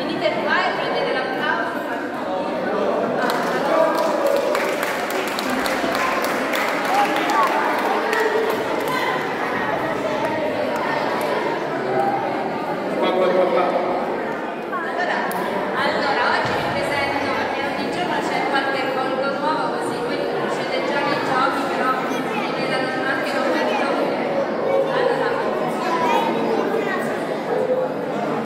Mini tatuagem